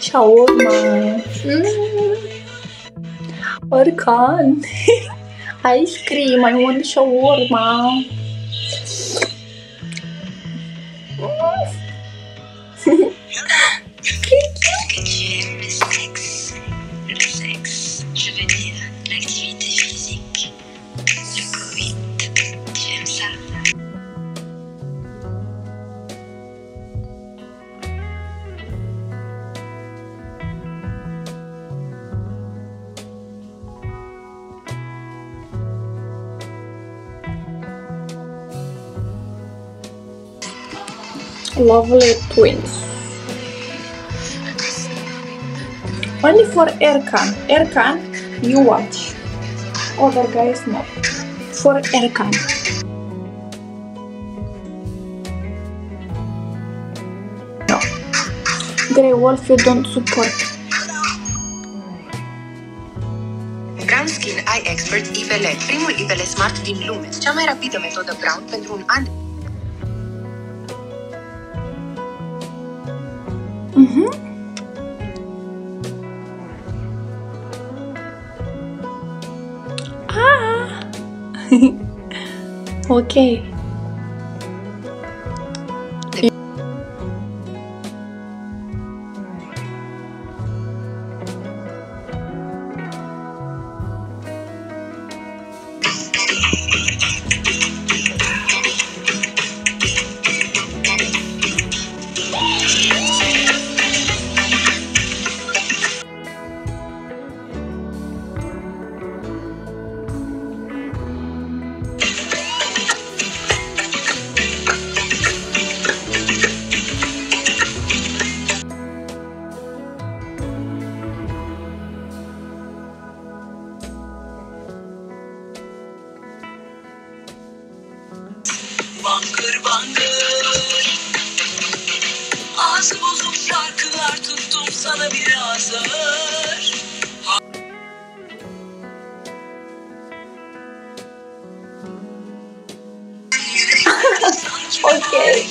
Shawarma. Mm. Ice cream. I want shawarma. Six. Lovely twins. Only for Erkan. Erkan, you watch. Other guys, no. For Erkan. No. Grey Wolf, you don't support. Brown Skin Eye Expert IPL, primul IPL Smart din lume, cea mai rapidă metodă Brown pentru un an Mhm. Ah. okay. bangır bangır. Ağzı bozuk şarkılar tuttum sana biraz ağır. Okay.